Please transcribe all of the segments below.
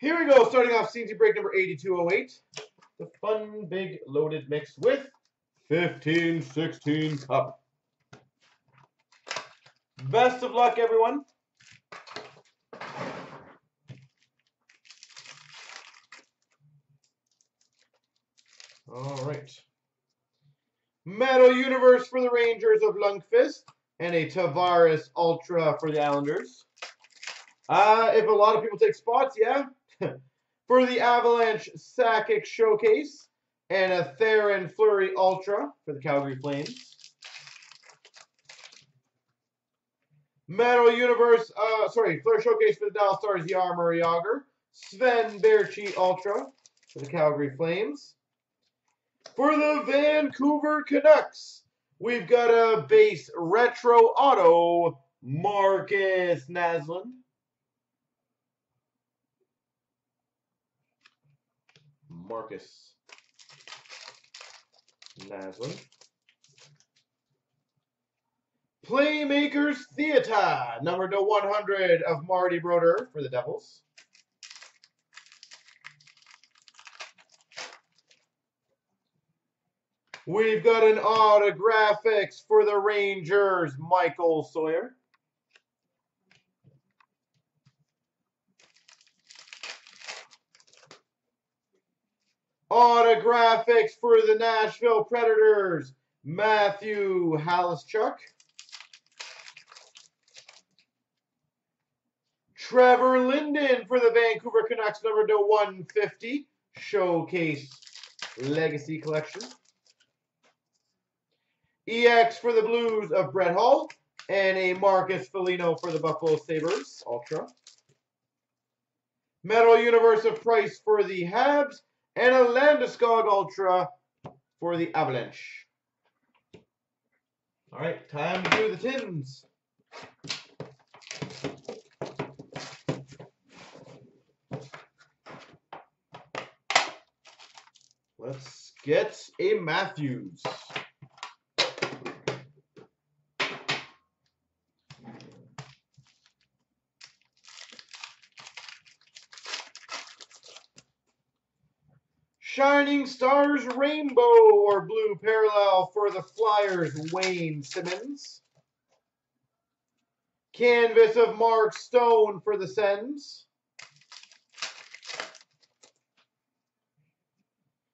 Here we go, starting off CNC break number 8208. The fun, big, loaded mix with 1516 cup. Best of luck, everyone. All right. Metal Universe for the Rangers of Lundqvist and a Tavares Ultra for the Islanders. Uh, if a lot of people take spots, yeah. for the Avalanche Sakic Showcase and a Theoren Fleury Ultra for the Calgary Flames. Metal Universe, uh, sorry, Fleury Showcase for the Dallas Stars, Jaromir Jagr. Sven Baertschi Ultra for the Calgary Flames. For the Vancouver Canucks, we've got a base retro auto, Markus Naslund. Markus Naslund. Playmakers Theater, number to 100 of Marty Brodeur for the Devils. We've got an autographics for the Rangers, Michael Sauer. Autographics for the Nashville Predators, Matthew Halischuk. Trevor Linden for the Vancouver Canucks, number to 150, Showcase Legacy Collection. EX for the Blues of Brett Hull, and a Marcus Foligno for the Buffalo Sabres, Ultra. Metal Universe of Price for the Habs, and a Landeskog Ultra for the Avalanche. All right, time to do the tins. Let's get a Matthews. Shining Stars Rainbow or Blue Parallel for the Flyers, Wayne Simmonds. Canvas of Mark Stone for the Sens.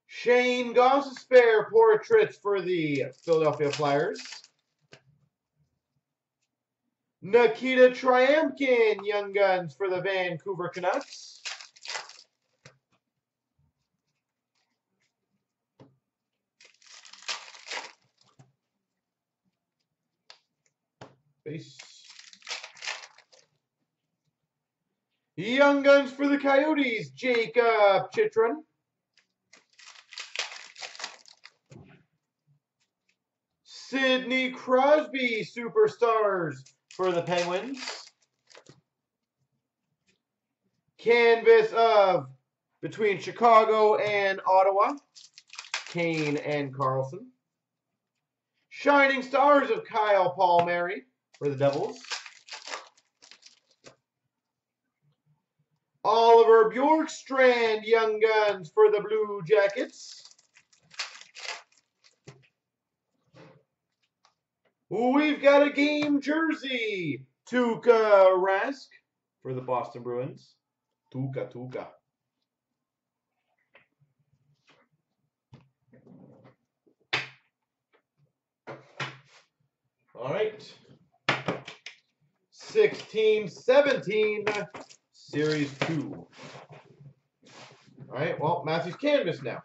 Shane Gostisbehere portraits for the Philadelphia Flyers. Nikita Tryamkin Young Guns for the Vancouver Canucks. Base. Young Guns for the Coyotes, Jacob Chychrun. Sidney Crosby, Superstars for the Penguins. Canvas of between Chicago and Ottawa, Kane and Karlsson. Shining Stars of Kyle Palmieri for the Devils. Oliver Bjorkstrand, Young Guns for the Blue Jackets. We've got a game jersey. Tuukka Rask for the Boston Bruins. Tuukka, Tuukka. All right. 16, 17, Series 2. All right, well, Matthew's canvas now.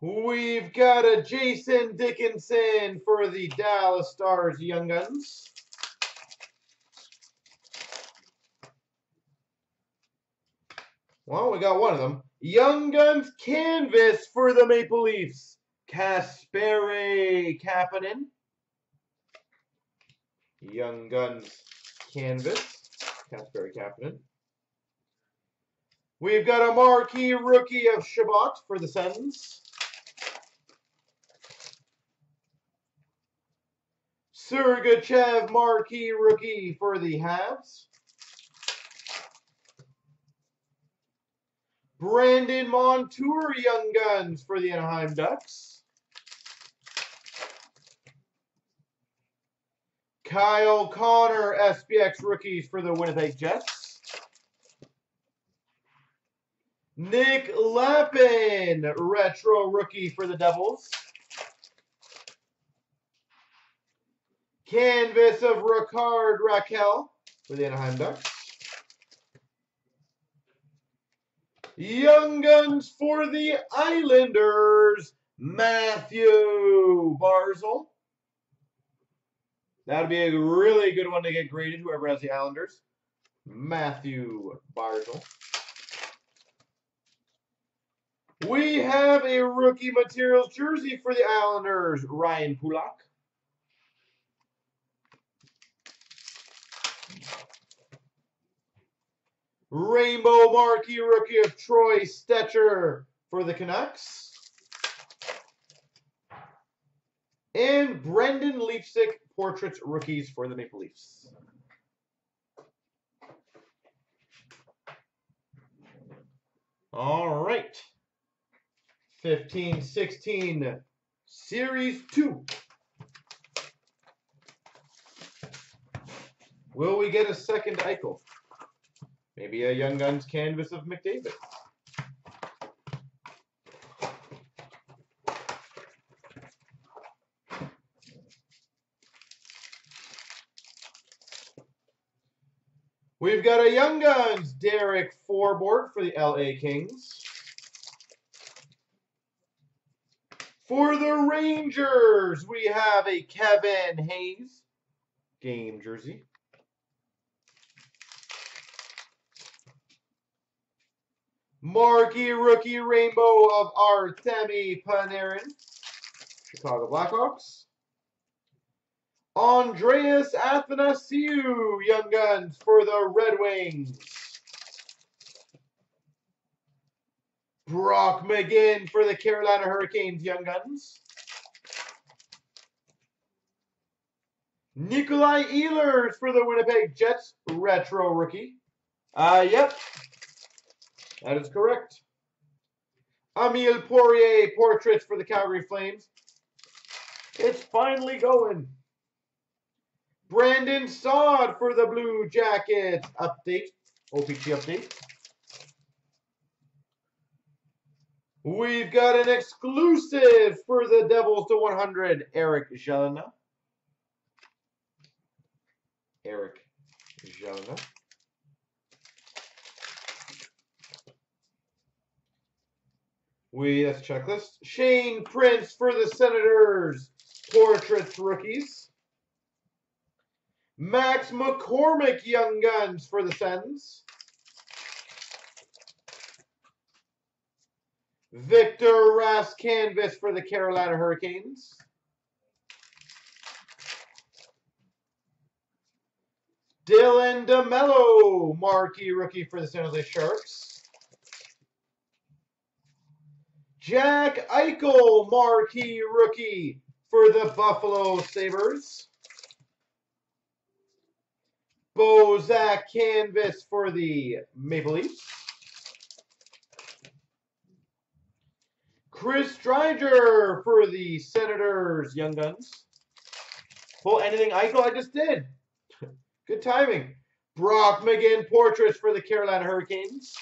We've got a Jason Dickinson for the Dallas Stars Young Guns. Well, we got one of them. Young Guns Canvas for the Maple Leafs. Kasperi Kapanen. Young Guns Canvas. Kasperi Kapanen. We've got a marquee rookie of Chabot for the Sens. Sergachev marquee rookie for the Habs. Brandon Montour Young Guns for the Anaheim Ducks. Kyle Connor SPX rookies for the Winnipeg Jets. Nick Lappin retro rookie for the Devils. Canvas of Rickard Rakell for the Anaheim Ducks. Young Guns for the Islanders, Mathew Barzal. That'd be a really good one to get graded, whoever has the Islanders. Mathew Barzal. We have a rookie materials jersey for the Islanders, Ryan Pulock. Rainbow Marquee Rookie of Troy Stecher for the Canucks. And Brendan Leipsic Portraits Rookies for the Maple Leafs. All right. 15, 16, Series 2. Will we get a second Eichel? Maybe a Young Guns canvas of McDavid. We've got a Young Guns Derek Forbort for the LA Kings. For the Rangers, we have a Kevin Hayes game jersey. Marquee rookie rainbow of Artemi Panarin, Chicago Blackhawks. Andreas Athanasiou, Young Guns for the Red Wings. Brock McGinn for the Carolina Hurricanes, Young Guns. Nikolai Ehlers for the Winnipeg Jets, retro rookie. Uh, yep, that is correct. Emile Poirier portraits for the Calgary Flames. It's finally going. Brandon Saad for the Blue Jackets update. OPG update. We've got an exclusive for the Devils to 100, Eric Jalina. Eric Jalina. We that's checklist. Shane Prince for the Senators. Portraits rookies. Max McCormick Young Guns for the Sens. Victor Rask Canvas for the Carolina Hurricanes. Dylan DeMelo, marquee rookie for the San Jose Sharks. Jack Eichel, marquee rookie for the Buffalo Sabres. Bozak canvas for the Maple Leafs. Chris Driedger for the Senators Young Guns. Pull anything Eichel I just did. Good timing. Brock McGinn portraits for the Carolina Hurricanes.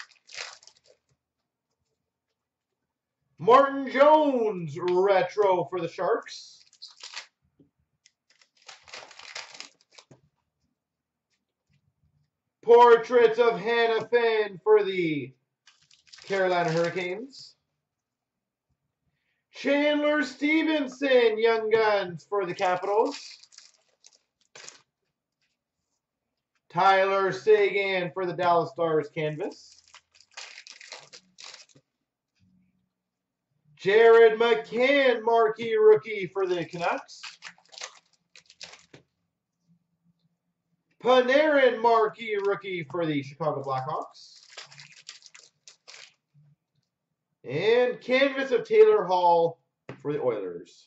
Martin Jones retro for the Sharks. Portraits of Hanifin for the Carolina Hurricanes. Chandler Stephenson, Young Guns for the Capitals. Tyler Seguin for the Dallas Stars canvas. Jared McCann, marquee rookie for the Canucks. Panarin, marquee rookie for the Chicago Blackhawks. And canvas of Taylor Hall for the Oilers.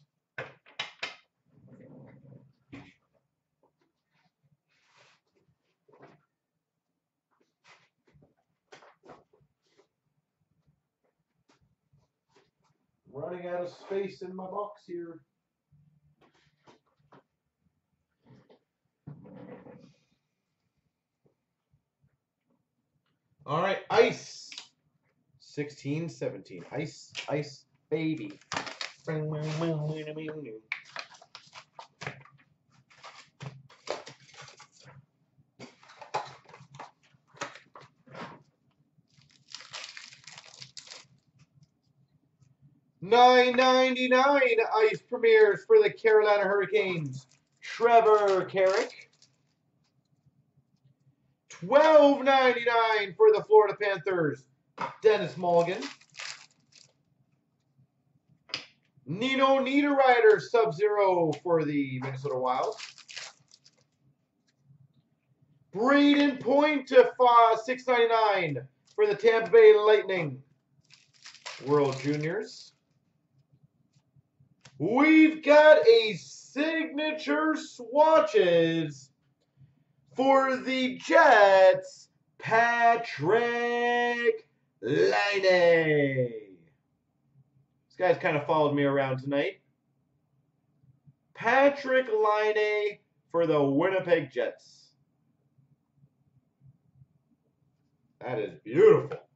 Running out of space in my box here. All right, ice. 16, 17. Ice, ice, baby. Nine ninety nine ice premieres for the Carolina Hurricanes. Trevor Carrick. Twelve ninety nine for the Florida Panthers. Denis Malgin. Nino Niederreiter Sub-Zero for the Minnesota Wild. Brayden Point to 699 for the Tampa Bay Lightning. World Juniors. We've got a signature swatches for the Jets, Patrick Laine. This guy's kind of followed me around tonight. Patrick Laine for the Winnipeg Jets. That is beautiful.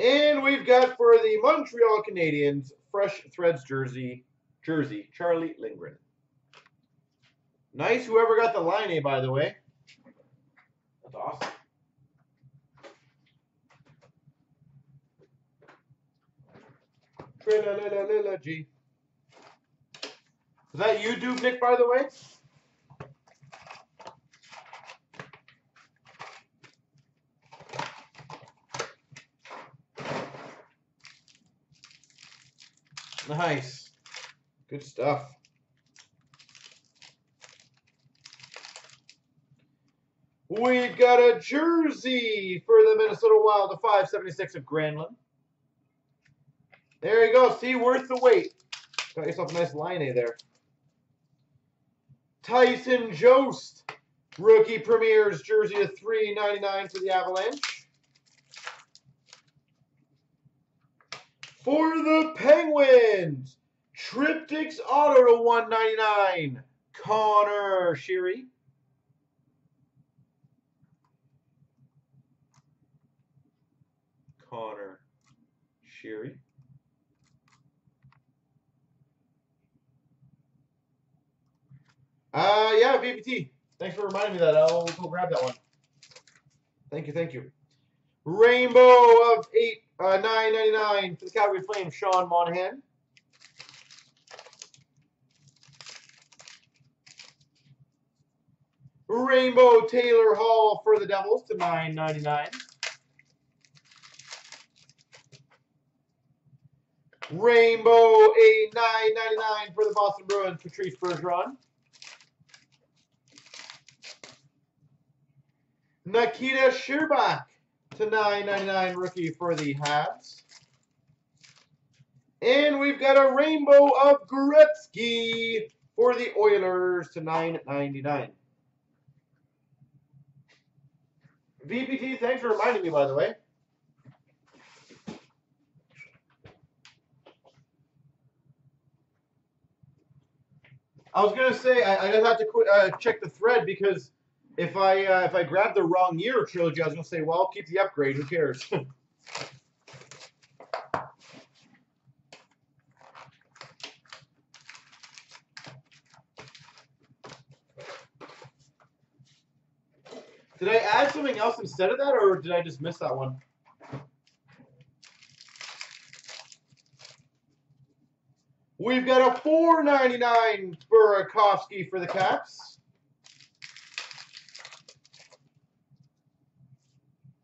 And we've got for the Montreal Canadiens, fresh threads jersey, jersey, Charlie Lindgren. Nice, whoever got the line A, by the way. That's awesome. Trilogy. Is that you, Duke Nick, by the way? Nice. Good stuff. We've got a jersey for the Minnesota Wild, the 576 of Granlund. There you go. See, worth the wait. Got yourself a nice line A there. Tyson Jost, rookie premieres jersey to 3.99 for the Avalanche. For the Penguins, Triptychs auto to 199. Conor Sheary. Conor Sheary. Uh, yeah, VPT. Thanks for reminding me that. I'll go grab that one. Thank you, thank you. Rainbow of eight, uh, nine ninety nine for the Calgary Flames. Sean Monahan. Rainbow Taylor Hall for the Devils to nine ninety nine. Rainbow a nine ninety nine for the Boston Bruins. Patrice Bergeron. Nikita Scherbak to 9.99 rookie for the Habs. And we've got a rainbow of Gretzky for the Oilers to 9.99. VPT, thanks for reminding me, by the way. I was gonna say I, I just have to quit, uh, check the thread because if I uh, if I grab the wrong year trilogy, I was gonna say, well, I'll keep the upgrade. Who cares? did I add something else instead of that, or did I just miss that one? We've got a $4.99 Burakovsky for the Caps.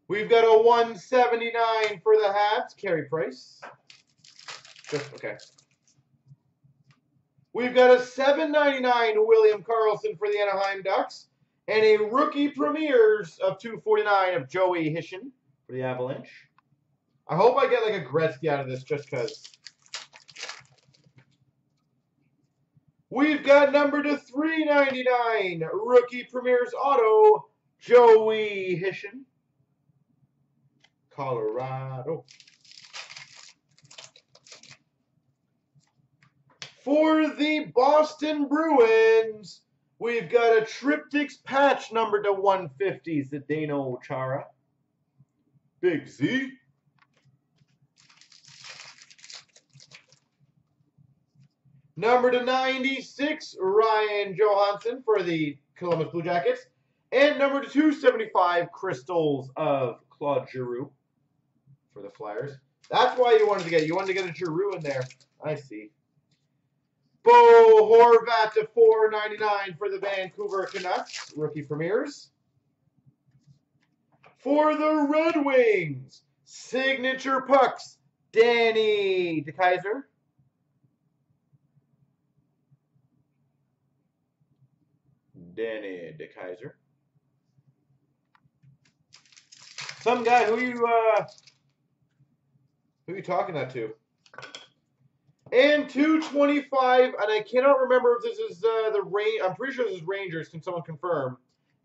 We've got a 179 for the Habs, Carey Price. Okay. We've got a 799 William Karlsson for the Anaheim Ducks. And a rookie premieres of 249 of Joey Hishon for the Avalanche. I hope I get like a Gretzky out of this just because. We've got number to 399, rookie premieres auto, Joey Hishon. Colorado. For the Boston Bruins, we've got a Triptychs patch number to 150, Zdeno Chara. Big Z. Number to 96, Ryan Johansen for the Columbus Blue Jackets. And number to 275, Crystals of Claude Giroux for the Flyers. That's why you wanted to get. You wanted to get a Giroux in there. I see. Bo Horvat to 4.99 for the Vancouver Canucks. Rookie premieres. For the Red Wings, signature pucks, Danny DeKeyser. Danny DeKeyser. Some guy who you uh who are you talking that to? And 225, and I cannot remember if this is uh, the rain. I'm pretty sure this is Rangers. Can someone confirm?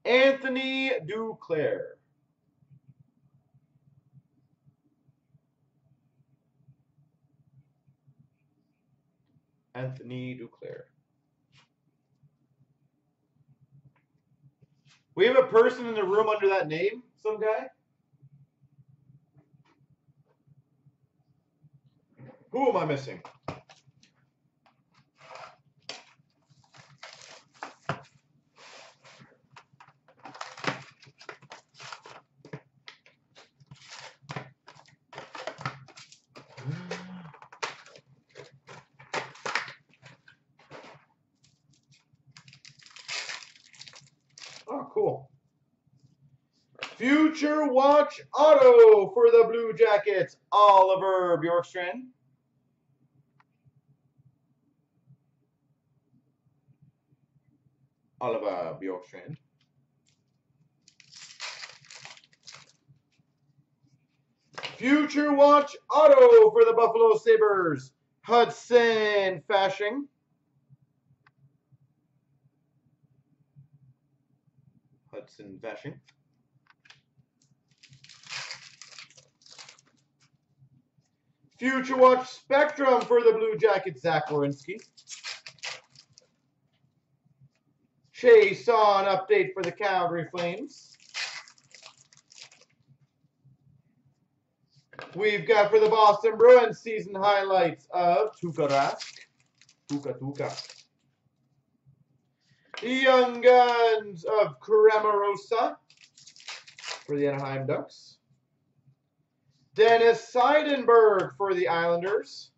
Anthony Duclair. Anthony Duclair. We have a person in the room under that name, some guy? Who am I missing? Oh, cool. Future Watch Auto for the Blue Jackets, Oliver Bjorkstrand. Oliver Bjorkstrand. Future Watch Auto for the Buffalo Sabres, Hudson Fasching. Hudson Fasching. Future Watch Spectrum for the Blue Jackets, Zach Chase on update for the Calgary Flames. We've got for the Boston Bruins season highlights of Tuukka Rask. Tuukka. The Young Guns of Cramarossa for the Anaheim Ducks. Dennis Seidenberg for the Islanders.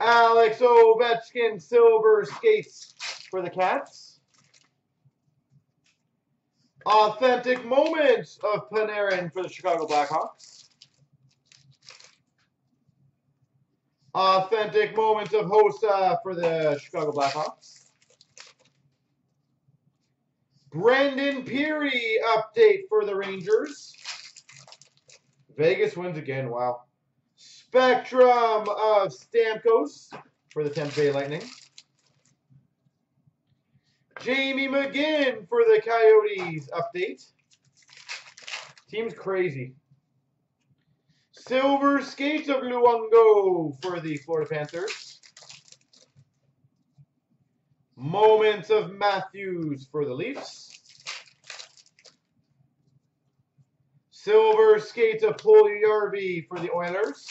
Alex Ovechkin silver skates for the Cats. Authentic moments of Panarin for the Chicago Blackhawks. Authentic moments of Hossa for the Chicago Blackhawks. Brandon Pirri update for the Rangers. Vegas wins again. Wow. Spectrum of Stamkos for the Tampa Bay Lightning. Jamie McGinn for the Coyotes update. Team's crazy. Silver Skates of Luongo for the Florida Panthers. Moments of Matthews for the Leafs. Silver Skates of Puljujarvi for the Oilers.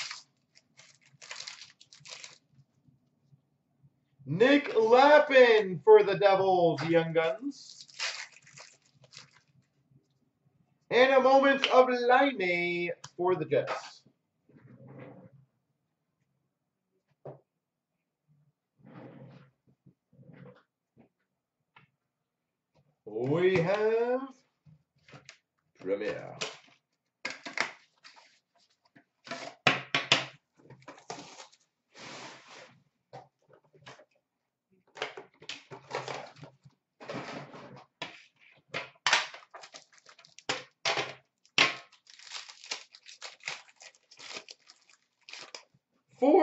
Nick Lappin for the Devils, Young Guns. And a moment of Laine for the Jets. We have Premier.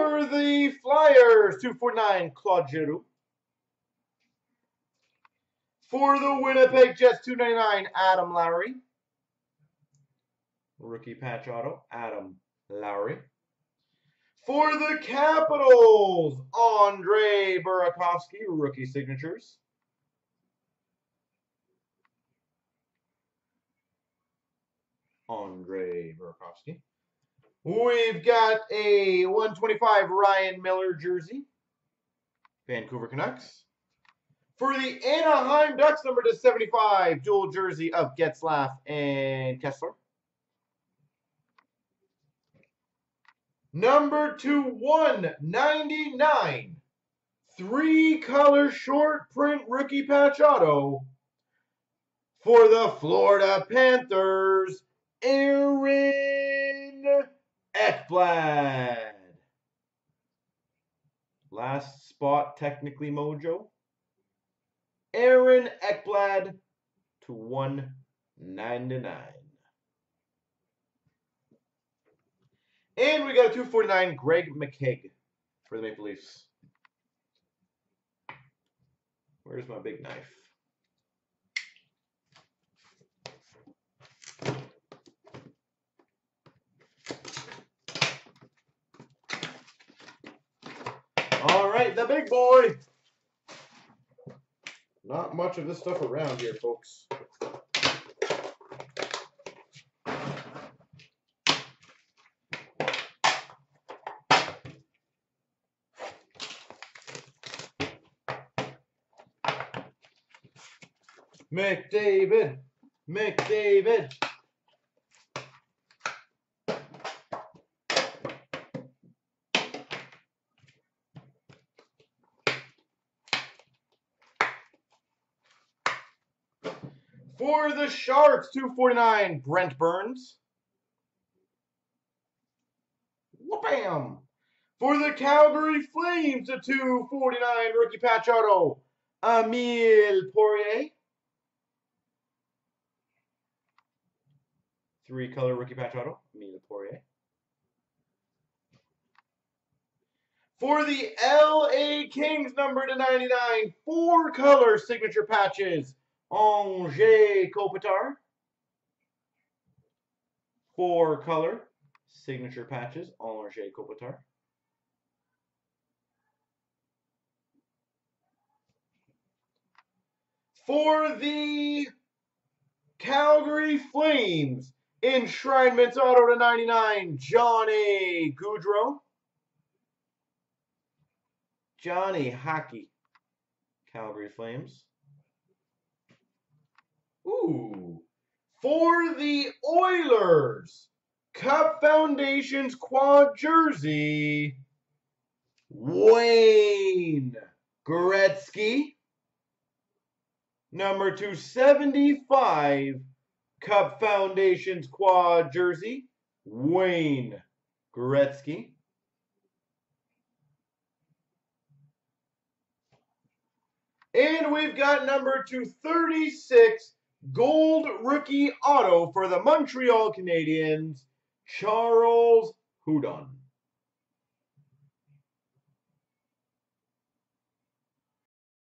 For the Flyers, 249, Claude Giroux. For the Winnipeg Jets, 299, Adam Lowry. Rookie patch auto, Adam Lowry. For the Capitals, Andre Burakovsky, rookie signatures. Andre Burakovsky. We've got a 125 Ryan Miller jersey. Vancouver Canucks. For the Anaheim Ducks, number to 75, dual jersey of Getzlaf and Kesler. Number to 199, three color short print rookie patch auto for the Florida Panthers, Aaron Ekblad. Last spot, technically, Mojo. Aaron Ekblad to 199. And we got a 249 Greg McKegg for the Maple Leafs. Where's my big knife? All right, the big boy. Not much of this stuff around here, folks. McDavid, McDavid. For the Sharks, 249, Brent Burns. Whoopam! For the Calgary Flames, a 249 rookie patch auto, Emile Poirier. Three color rookie patch auto, Emile Poirier. For the LA Kings, number to 99, four color signature patches, Anze Kopitar. Four color signature patches, Anze Kopitar. For the Calgary Flames, enshrinements auto to 99, Johnny Gaudreau. Johnny Hockey, Calgary Flames. For the Oilers, Cup Foundations quad jersey, Wayne Gretzky. Number 275, Cup Foundations quad jersey, Wayne Gretzky. And we've got number 236, gold rookie auto for the Montreal Canadiens, Charles Hudon.